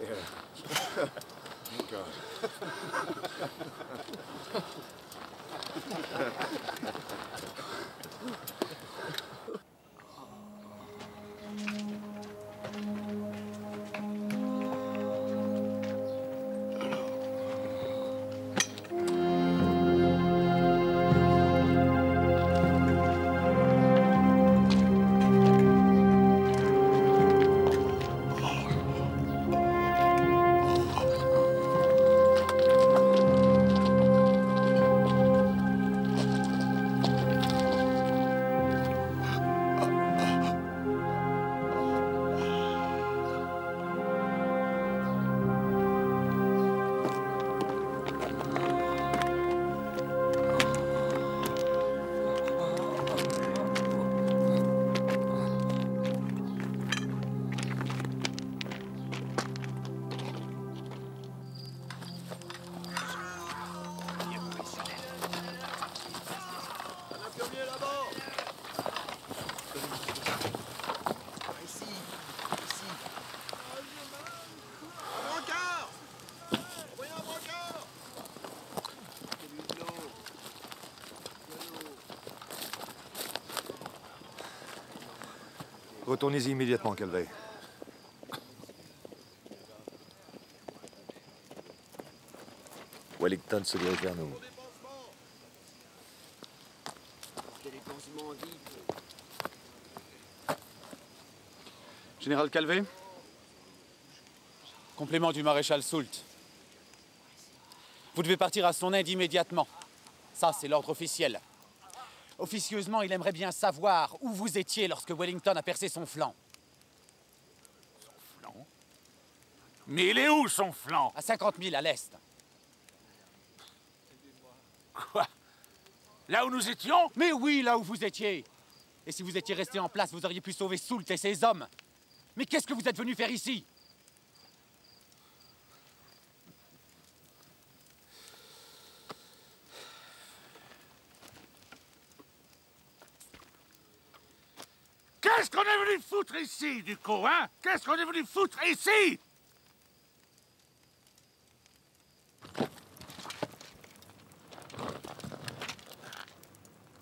Yeah. Thank God. Retournez-y immédiatement, Calvey. Wellington se dirige vers nous. Général Calvé Complément du maréchal Soult. Vous devez partir à son aide immédiatement. Ça, c'est l'ordre officiel. Officieusement, il aimerait bien savoir où vous étiez lorsque Wellington a percé son flanc. Mais il est où son flanc? À 50 000 à l'est. Quoi? Là où nous étions? Mais oui, là où vous étiez. Et si vous étiez resté en place, vous auriez pu sauver Soult et ses hommes. Mais qu'est-ce que vous êtes venu faire ici? Qu'est-ce qu'on est venu foutre ici, du coup, hein Qu'est-ce qu'on est venu foutre ici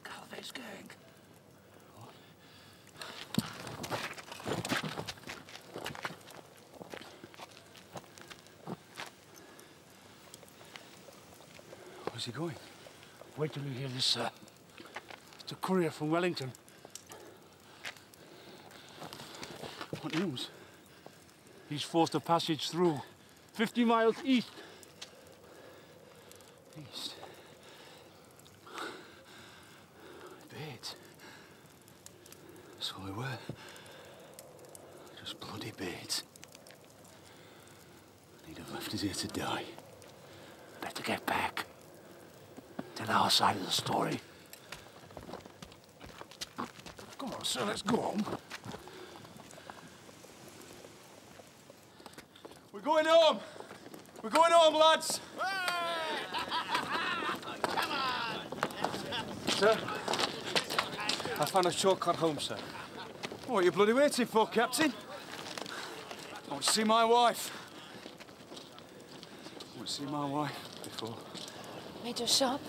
Calvet gang. Where's he going? Wait till you hear this, sir. It's a courier from Wellington. What news? He's forced a passage through. 50 miles east. East. Beds. So we were. Just bloody beds. He'd have left us here to die. Better get back. Tell our side of the story. Come on, sir, let's go home. Going home! We're going home, lads! Come on. Sir, I found a shortcut home, sir. What are you bloody waiting for, Captain? I want to see my wife. I want to see my wife before. Major Sharpe,